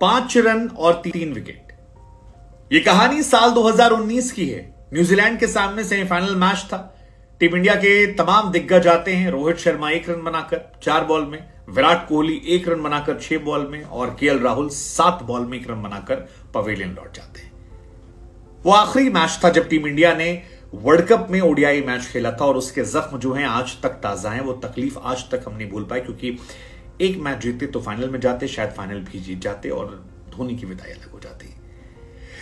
पाँच रन और तीन विकेट। यह कहानी साल 2019 की है। न्यूजीलैंड के सामने सेमीफाइनल मैच था। टीम इंडिया के तमाम दिग्गज आते हैं। रोहित शर्मा एक रन बनाकर चार बॉल में, विराट कोहली एक रन बनाकर छह बॉल में और के राहुल सात बॉल में एक रन बनाकर पवेलियन लौट जाते हैं। वो आखिरी मैच था जब टीम इंडिया ने वर्ल्ड कप में ओडीआई मैच खेला था और उसके जख्म जो हैं आज तक ताज़ा हैं। वो तकलीफ़ आज तक हम नहीं भूल पाए क्योंकि एक मैच जीतते तो फाइनल में जाते, शायद फाइनल भी जीत जाते और धोनी की विदाई अलग हो जाती।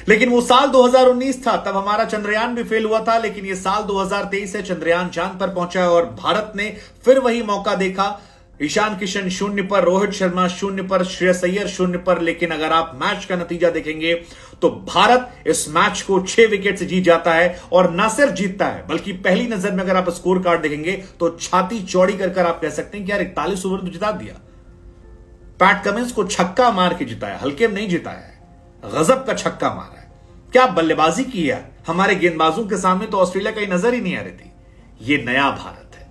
लेकिन वो साल 2019 था, तब हमारा चंद्रयान भी फेल हुआ था, लेकिन ये साल 2023 है, चंद्रयान चाँद पर पहुँचा और भारत ने फिर वही मौका देखा। ईशान किशन शून्य पर, रोहित शर्मा शून्य पर, श्रेयस अय्यर शून्य पर, लेकिन अगर आप मैच का नतीजा देखेंगे तो भारत इस मैच को छह विकेट से जीत जाता है और न सिर्फ़ जीतता है, बल्कि पहली नज़र में अगर आप स्कोर कार्ड देखेंगे तो छाती चौड़ी कर कर आप कह सकते हैं कि यार इकतालीस ओवर तो जिता दिया। पैट कमिंस को छक्का मार के जिताया, हल्के में नहीं जिताया है। गजब का छक्का मारा है। क्या बल्लेबाजी की है? हमारे गेंदबाजों के सामने तो ऑस्ट्रेलिया कहीं नज़र ही नहीं आ रही थी। ये नया भारत है।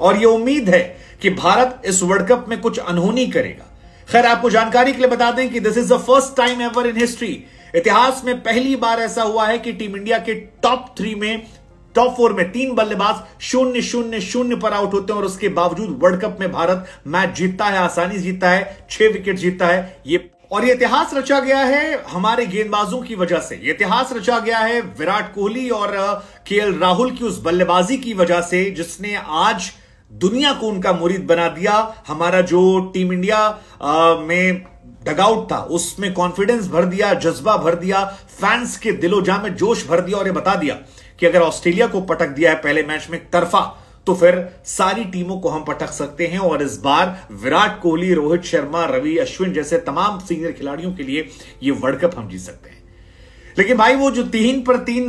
और ये उम्मीद है कि भारत इस वर्ल्ड कप में कुछ अनहोनी करेगा। खैर, आपको जानकारी के लिए बता दें कि this is the first time ever in history इतिहास में पहली बार ऐसा हुआ है कि टीम इंडिया के टॉप थ्री में टॉप फोर में तीन बल्लेबाज शून्य शून्य शून्य पर आउट होते हैं और उसके बावजूद वर्ल्ड कप में भारत मैच जीतता है आसानी जीतता है छह विकेट जीतता है ये और ये इतिहास रचा गया है हमारे गेंदबाजों की वजह से। ये इतिहास रचा गया है विराट कोहली और के राहुल की उस बल्लेबाजी की वजह से जिसने आज दुनिया को उनका मुरीद बना दिया। हमारा जो टीम इंडिया आ, में डगआउट था। उसमें कॉन्फिडेंस भर दिया, जज्बा भर दिया फैंस के दिलो जहाँ में जोश भर दिया और ये बता दिया कि अगर ऑस्ट्रेलिया को पटक दिया है पहले मैच में तरफा तो फिर सारी टीमों को हम पटक सकते हैं और इस बार विराट कोहली, रोहित शर्मा, रवि, अश्विन जैसे तमाम सीनियर खिलाड़ियों के लिए यह वर्ल्ड कप हम जीत सकते हैं। लेकिन भाई वो जो तीन पर तीन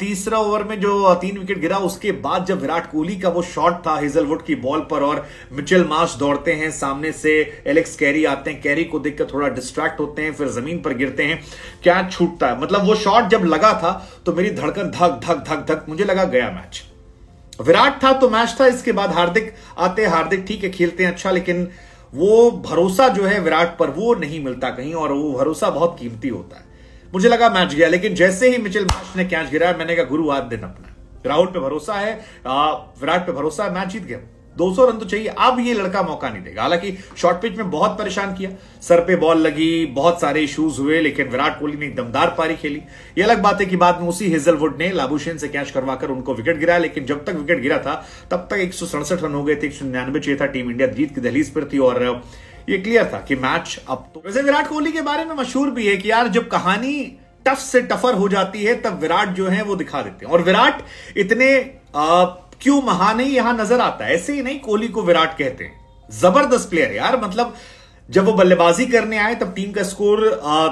तीसरा ओवर में जो तीन विकेट गिरा, उसके बाद जब विराट कोहली का वो शॉट था हेजलवुड की बॉल पर और मिचेल मार्श दौड़ते हैं, सामने से एलेक्स कैरी आते हैं, कैरी को देखकर थोड़ा डिस्ट्रैक्ट होते हैं, फिर ज़मीन पर गिरते हैं, क्या छूटता है? मतलब वो शॉट जब लगा था तो मेरी धड़कन धक धक धक धक, मुझे लगा गया मैच। विराट था तो मैच था, इसके बाद हार्दिक आते हार्दिक ठीक है, खेलते हैं अच्छा लेकिन वो भरोसा जो है विराट पर वो नहीं मिलता कहीं, और वो भरोसा बहुत कीमती होता है। मुझे लगा मैच गया, लेकिन जैसे ही मिचेल मार्श ने कैच गिराया, मैंने कहा, गुरु, आज दिन अपना राहुल पे भरोसा है विराट पे भरोसा है, मैच जीत गया 200 रन तो चाहिए, अब ये लड़का मौका नहीं देगा। हालाँकि शॉर्ट पिच में बहुत परेशान किया। सर पे बॉल लगी, बहुत सारे इश्यूज़ हुए, लेकिन विराट कोहली ने दमदार पारी खेली। ये अलग बात है कि बाद में उसी हेजलवुड ने लाबुशेन से कैच करवाकर उनको विकेट गिराया, लेकिन जब तक विकेट गिरा था, तब तक एक सौ सड़सठ रन हो गए थे, एक सौ निन्यानबे चाहिए था टीम इंडिया जीत की दहलीज पर थी और ये क्लियर था कि मैच अब तो वैसे विराट कोहली के बारे में मशहूर भी है कि यार, जब कहानी टफ से टफर हो जाती है, तब विराट जो है वो दिखा देते हैं। और विराट इतने क्यों महान है, यहाँ नज़र आता है। ऐसे ही नहीं, कोहली को विराट कहते हैं। ज़बरदस्त प्लेयर यार मतलब जब वो बल्लेबाजी करने आए, तब टीम का स्कोर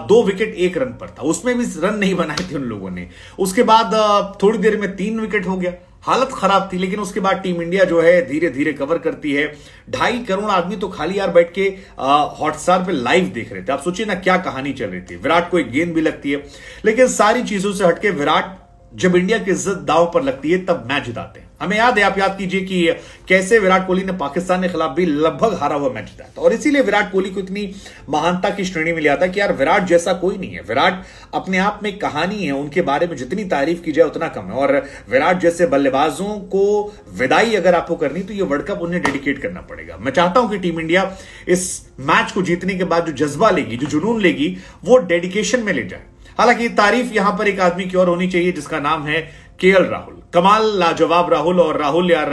दो विकेट एक रन पर था। उसमें भी रन नहीं बनाए थे उन लोगों ने। उसके बाद थोड़ी देर में तीन विकेट हो गया। हालत खराब थी, लेकिन उसके बाद टीम इंडिया जो है धीरे धीरे कवर करती है। ढाई करोड़ आदमी तो खाली यार बैठ के हॉटस्टार पे लाइव देख रहे थे। आप सोचिए ना क्या कहानी चल रही थी। विराट को एक गेंद भी लगती है। लेकिन सारी चीज़ों से हटके विराट जब इंडिया की इज़्ज़त दाव पर लगती है, तब मैच जिताते हैं। हमें याद है, आप याद कीजिए कि कैसे विराट कोहली ने पाकिस्तान के खिलाफ भी लगभग हारा हुआ मैच जिताया था। और इसीलिए विराट कोहली को इतनी महानता की श्रेणी में लिया था कि यार, विराट जैसा कोई नहीं है। विराट अपने आप में कहानी है, उनके बारे में जितनी तारीफ़ की जाए उतना कम है। और विराट जैसे बल्लेबाजों को विदाई अगर आपको करनी तो ये वर्ल्ड कप उन्हें डेडिकेट करना पड़ेगा। मैं चाहता हूँ कि टीम इंडिया इस मैच को जीतने के बाद जो जज्बा लेगी, जो जुनून लेगी, वो डेडिकेशन में ले जाए। हालाँकि तारीफ़ यहाँ पर एक आदमी की और होनी चाहिए, जिसका नाम है के राहुल। कमाल, लाजवाब राहुल और राहुल यार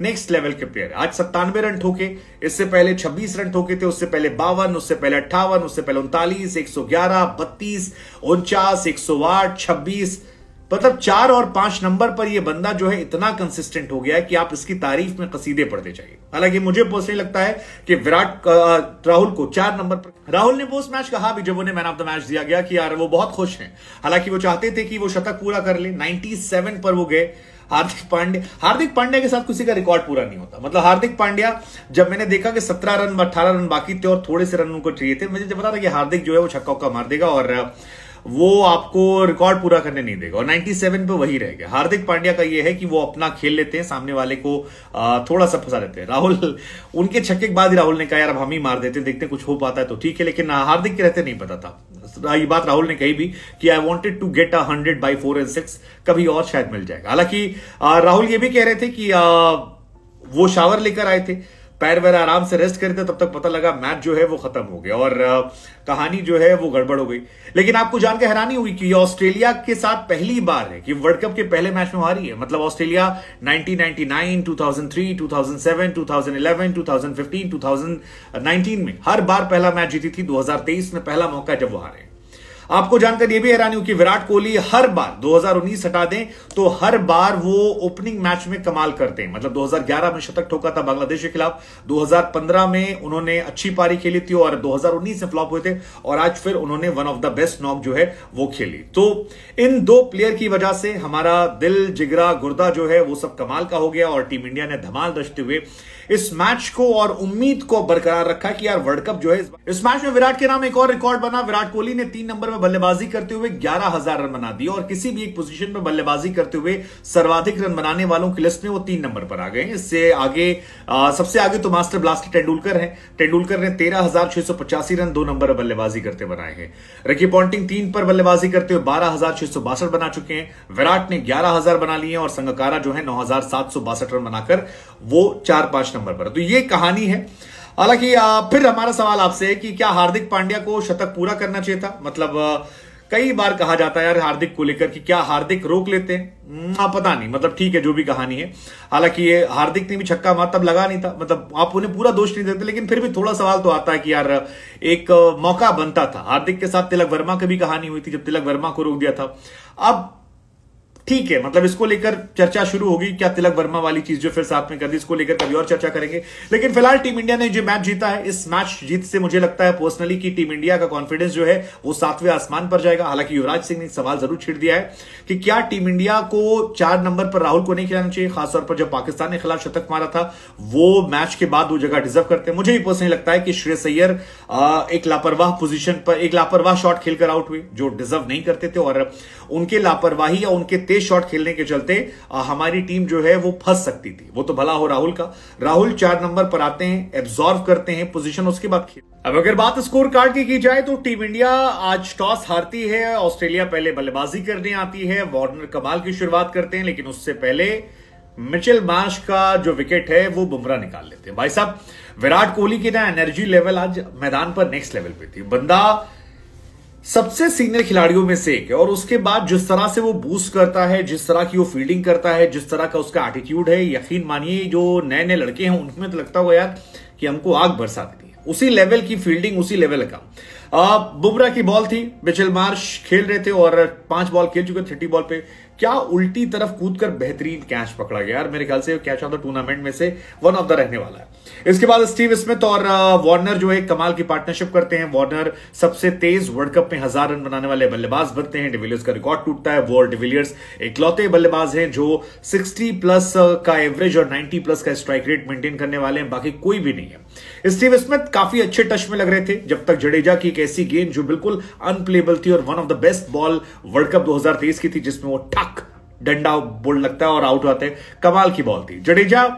नेक्स्ट लेवल के प्लेयर आज सत्तानवे रन ठोके, इससे पहले 26 रन ठोके थे, उससे पहले बावन, उससे पहले अट्ठावन, उससे पहले उनतालीस, एक सौ ग्यारह, बत्तीस, उनचास, एक सौ आठ, छब्बीस मतलब चार और पाँच नंबर पर यह बंदा जो है इतना कंसिस्टेंट हो गया है कि आप इसकी तारीफ़ में कसीदे पढ़ते जाइए। हालाँकि मुझे पर्सनली लगता है कि विराट राहुल को चार नंबर पर राहुल ने पोस्ट मैच कहा भी जब उन्हें मैन ऑफ़ द मैच दिया गया कि यार वो बहुत खुश हैं। हालाँकि वो चाहते थे कि वो शतक पूरा कर ले। 97 पर वो गए। हार्दिक पांडे हार्दिक पांड्या के साथ किसी का रिकॉर्ड पूरा नहीं होता। मतलब हार्दिक पांड्या, जब मैंने देखा कि सत्रह रन, अठारह रन बाकी थे और थोड़े से रन उनको चाहिए थे, मुझे पता था कि हार्दिक जो है वो छक्का मार देगा और वो आपको रिकॉर्ड पूरा करने नहीं देगा। और 97 पे वही रहेगा हार्दिक पांड्या का ये है कि वो अपना खेल लेते हैं, सामने वाले को थोड़ा सा फंसा देते हैं। राहुल, उनके छक्के के बाद ही राहुल ने कहा, यार, अब हम ही मार देते देखते कुछ हो पाता है तो ठीक है। लेकिन हार्दिक के रहते नहीं पता था। ये बात राहुल ने कही भी कि I wanted to get a hundred by four and six कभी और शायद मिल जाएगा। हालाँकि राहुल ये भी कह रहे थे कि वो शावर लेकर आए थे। पैर वैर आराम से रेस्ट करते तब तक पता लगा मैच जो है वो खत्म हो गया और कहानी जो है वो गड़बड़ हो गई। लेकिन आपको जानकर हैरानी हुई कि ऑस्ट्रेलिया के साथ पहली बार है कि वर्ल्ड कप के पहले मैच में हारी है। मतलब ऑस्ट्रेलिया 1999, 2003, 2007, 2011, 2015, 2019 में हर बार पहला मैच जीती थी 2023 में पहला मौका जब वो हारे। आपको जानकर यह भी हैरानी कि विराट कोहली हर बार 2019 हटा दें तो हर बार वो ओपनिंग मैच में कमाल करते हैं। मतलब 2011 में शतक ठोका था बांग्लादेश के खिलाफ 2015 में उन्होंने अच्छी पारी खेली थी और 2019 में फ्लॉप हुए थे, और आज फिर उन्होंने one of the best knock जो है वो खेली। तो इन दो प्लेयर की वजह से हमारा दिल जिगरा गुर्दा जो है वो सब कमाल का हो गया और टीम इंडिया ने धमाल दसते हुए इस मैच को और उम्मीद को बरकरार रखा कि यार वर्ल्ड कप जो है इस मैच में विराट के नाम एक और रिकॉर्ड बना। विराट कोहली ने तीन नंबर में बल्लेबाजी करते हुए ग्यारह हज़ार रन बना दिए और किसी भी एक पोजीशन में बल्लेबाजी करते हुए सर्वाधिक रन बनाने वालों की लिस्ट में वो तीन नंबर पर आ गए इससे आगे आ, सबसे आगे तो मास्टर ब्लास्टर तेंदुलकर है। तेंदुलकर ने तेरह रन दो नंबर बल्लेबाजी करते बनाए हैं। रिकी पॉन्टिंग तीन पर बल्लेबाजी करते हुए बारह बना चुके हैं। विराट ने ग्यारह बना लिए और संगकारा जो है नौ हज़ार सात सौ बासठ रन बनाकर वो चार पाँच नंबर पर। तो ये कहानी है। हालाँकि फिर हमारा सवाल आपसे कि क्या हार्दिक पांड्या को शतक पूरा करना चाहिए था? मतलब कई बार कहा जाता है यार हार्दिक को लेकर कि क्या हार्दिक रोक लेते हैं? आप पता नहीं मतलब ठीक है, जो भी कहानी है। हालाँकि ये हार्दिक ने भी छक्का मार, तब लगा नहीं था। मतलब आप उन्हें पूरा दोष नहीं देते, लेकिन फिर भी थोड़ा सवाल तो आता है कि यार, एक मौका बनता था। हार्दिक के साथ तिलक वर्मा की भी कहानी हुई थी, जब तिलक वर्मा को रोक दिया था। अब ठीक है मतलब इसको लेकर चर्चा शुरू होगी, क्या तिलक वर्मा वाली चीज़ जो फिर साथ में कर दी, इसको लेकर कभी और चर्चा करेंगे। लेकिन फ़िलहाल टीम इंडिया ने जो मैच जीता है, इस मैच जीत से मुझे लगता है पर्सनली कि टीम इंडिया का कॉन्फिडेंस जो है, वो सातवें आसमान पर जाएगा। हालाँकि युवराज सिंह ने सवाल ज़रूर छिड़ दिया है कि क्या टीम इंडिया को चार नंबर पर राहुल को नहीं खिलाना चाहिए, खासतौर पर जब पाकिस्तान ने खिलाफ शतक मारा था, वो मैच के बाद वो जगह डिजर्व करते हैं। मुझे भी पर्सनली लगता है कि श्रेयस अय्यर एक लापरवाह पोजीशन पर, एक लापरवाह शॉट खेलकर आउट हुए जो डिजर्व नहीं करते थे, और उनके लापरवाही या उनके तेज शॉट खेलने के चलते हमारी टीम जो है, वो फंस सकती थी। वो तो भला हो राहुल का। राहुल चार नंबर पर आते हैं एब्जॉर्व करते हैं पोजीशन उसके बाद खेल। अब अगर बात स्कोर कार्ड की की जाए तो टीम इंडिया आज टॉस हारती है ऑस्ट्रेलिया पहले बल्लेबाजी करने आती है वार्नर कमाल की शुरुआत करते हैं, लेकिन उससे पहले मिचेल मार्श का जो विकेट है, वो बुमराह निकाल लेते हैं। भाई साहब, विराट कोहली की ना एनर्जी लेवल आज मैदान पर नेक्स्ट लेवल पे थी। बंदा सबसे सीनियर खिलाड़ियों में से एक है और उसके बाद जिस तरह से वो बूस्ट करता है, जिस तरह की वो फील्डिंग करता है, जिस तरह का उसका एटीट्यूड है, यकीन मानिए जो नए नए लड़के हैं, उनमें तो लगता हुआ यार कि हमको आग बरसा देती है। उसी लेवल की फील्डिंग उसी लेवल का। बुमराह की बॉल थी, बिचल मार्श खेल रहे थे और पाँच बॉल खेल चुके थर्टी बॉल पे। क्या उल्टी तरफ़ कूदकर बेहतरीन कैच पकड़ा गया? यार मेरे ख्याल से कैच ऑफ़ द टूर्नामेंट में से वन ऑफ़ द रहने वाला है। इसके बाद स्टीव स्मिथ और वार्नर जो है कमाल की पार्टनरशिप करते हैं। वार्नर सबसे तेज वर्ल्ड कप में हज़ार रन बनाने वाले बल्लेबाज बनते हैं। डिविलियर्स का रिकॉर्ड टूटता है। वो डिविलियर्स इकलौते बल्लेबाज हैं जो 60 प्लस का एवरेज और 90 प्लस का स्ट्राइक रेट मेंटेन करने वाले हैं। बाकी कोई भी नहीं है। स्टीव स्मिथ काफ़ी अच्छे टच में लग रहे थे जब तक जडेजा की एक ऐसी गेंद जो बिल्कुल अनप्लेबल थी और one of the best ball world cup 2023 की थी, जिसमें वो ठक डंडा बोल लगता है और आउट होते हैं। कमाल की बॉल थी। जडेजा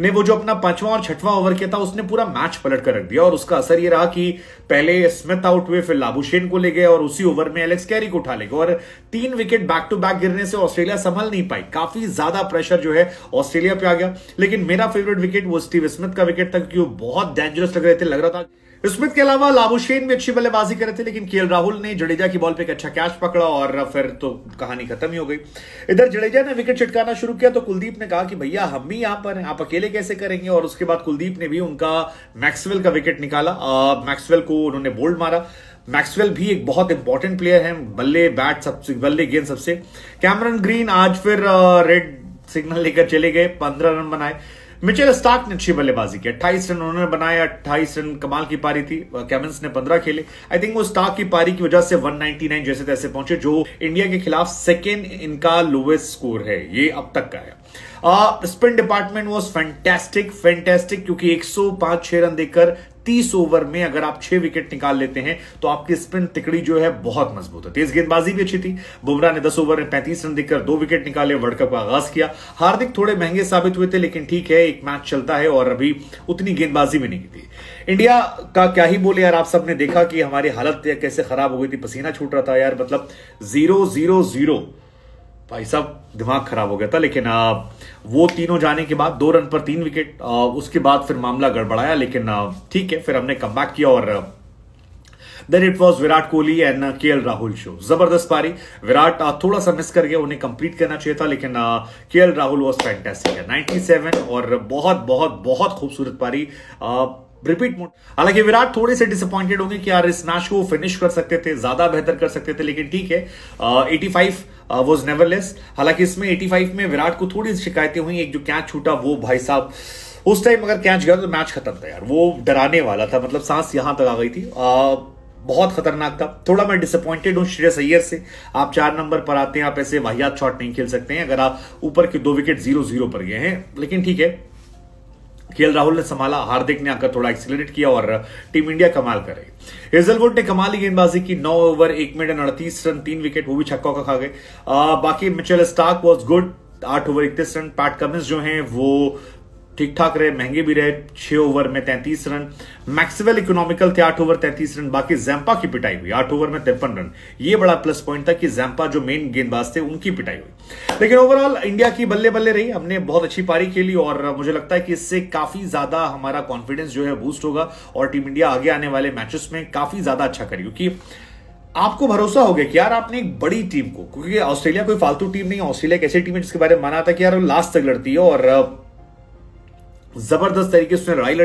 ने वो जो अपना पांचवा और छठवां ओवर किया था, उसने पूरा मैच पलट कर रख दिया और उसका असर ये रहा कि पहले स्मिथ आउट हुए, फिर लाबुशेन को ले गए और उसी ओवर में एलेक्स कैरी को उठा ले गए। और तीन विकेट बैक टू बैक गिरने से ऑस्ट्रेलिया संभल नहीं पाई। काफ़ी ज़्यादा प्रेशर जो है ऑस्ट्रेलिया पे आ गया। लेकिन मेरा फेवरेट विकेट वो स्टीव स्मिथ का विकेट था, क्योंकि वो बहुत डेंजरस लग रहे थे, लग रहा था स्मिथ के अलावा लाबुशेन भी अच्छी बल्लेबाजी करे थे, लेकिन केएल राहुल ने जडेजा की बॉल पे एक अच्छा कैच पकड़ा और फिर तो कहानी खत्म ही हो गई। इधर जडेजा ने विकेट छिटकाना शुरू किया तो कुलदीप ने कहा कि भैया, हम भी यहाँ पर हैं, आप अकेले कैसे करेंगे? और उसके बाद कुलदीप ने भी उनका मैक्सवेल का विकेट निकाला। मैक्सवेल को उन्होंने बोल्ड मारा। मैक्सवेल भी एक बहुत इंपॉर्टेंट प्लेयर है, बल्ले बैट सबसे, बल्ले गेंद सबसे। कैमरन ग्रीन आज फिर रेड सिग्नल लेकर चले गए, पंद्रह रन बनाए। मिचेल स्टार्क ने अच्छी बल्लेबाजी की। अट्ठाईस रन उन्होंने बनाया अट्ठाईस रन कमाल की पारी थी। कैमन्स ने पंद्रह खेले। आई थिंक वो स्टार्क की पारी की वजह से 199 जैसे तैसे पहुँचे, जो इंडिया के खिलाफ सेकेंड इनका लोवेस्ट स्कोर है। ये अब तक का है। Spin department was fantastic fantastic क्योंकि 105 सौ रन देकर तीस ओवर में अगर आप छह विकेट निकाल लेते हैं तो आपकी स्पिन तिकड़ी जो है बहुत मज़बूत है। तेज गेंदबाजी भी अच्छी थी। बुमराह ने दस ओवर में पैंतीस रन देकर दो विकेट निकाले वर्ल्ड कप का आगाज़ किया। हार्दिक थोड़े महँगे साबित हुए थे लेकिन ठीक है एक मैच चलता है और अभी उतनी गेंदबाजी भी नहीं थी। इंडिया का क्या ही बोले यार आप सबने देखा कि हमारी हालत कैसे खराब हो गई थी पसीना छूट रहा था यार मतलब ज़ीरो ज़ीरो ज़ीरो। भाई साहब दिमाग खराब हो गया था लेकिन आ, वो तीनों जाने के बाद, दो रन पर तीन विकेट उसके बाद फिर मामला गड़बड़ाया, लेकिन ठीक है, फिर हमने कम किया और then it was Virat Kohli and K L Rahul show. ज़बरदस्त पारी। विराट थोड़ा सा मिस कर गया, उन्हें कंप्लीट करना चाहिए था, लेकिन K L Rahul was fantastic है। 97 और बहुत बहुत बहुत खूबसूरत पारी। रिपीट मोड हालाँकि विराट थोड़े से डिसअपॉइंटेड होंगे कि यार, इस मैच को फिनिश कर सकते थे, ज़्यादा बेहतर कर सकते थे, लेकिन ठीक है एटी फाइव वॉज़ नेवरलेस हालाँकि इसमें 85 में विराट को थोड़ी शिकायतें हुई एक जो कैच छूटा वो भाई साहब उस टाइम अगर कैच गया तो मैच खत्म था यार वो डराने वाला था मतलब सांस यहाँ तक आ गई थी। आ, बहुत खतरनाक था। थोड़ा मैं डिसअपॉइंटेड हूँ श्रेयस अय्यर से। आप चार नंबर पर आते हैं आप ऐसे वाहियात शॉट नहीं खेल सकते हैं अगर आप ऊपर के दो विकेट ज़ीरो ज़ीरो पर गए हैं। लेकिन ठीक है के राहुल ने संभाला, हार्दिक ने आकर थोड़ा एक्सिलेट किया और टीम इंडिया कमाल कर। रही हेजलवुड ने कमाली गेंदबाजी की नौ ओवर एक मिनट अड़तीस रन, तीन विकेट वो भी छक्का का खा गए। बाकी मिचेल स्टार्क वॉज़ गुड आठ ओवर इकतीस रन। पैट कमिंस जो हैं, वो ठीक ठाक रहे, महँगे भी रहे, छह ओवर में तैंतीस रन। मैक्सिवल इकोनॉमिकल थे, आठ ओवर, तैंतीस रन, बाकी जैम्पा की पिटाई हुई, आठ ओवर में तिरपन रन। ये बड़ा प्लस पॉइंट था कि जैम्पा जो मेन गेंदबाज थे, उनकी पिटाई हुई। लेकिन ओवरऑल इंडिया की बल्ले बल्ले रही, हमने बहुत अच्छी पारी खेली और मुझे लगता है कि इससे काफ़ी ज़्यादा हमारा कॉन्फिडेंस जो है बूस्ट होगा और टीम इंडिया आगे आने वाले मैचेस में काफ़ी ज़्यादा अच्छा करेगी। क्योंकि आपको भरोसा हो गया कि यार आपने एक बड़ी टीम को, क्योंकि ऑस्ट्रेलिया कोई फालतू टीम नहीं ऑस्ट्रेलिया एक ऐसी टीम है जिसके बारे में माना था कि यार लास्ट तक लड़ती है और ज़बरदस्त तरीके से लड़ाई लड़ी।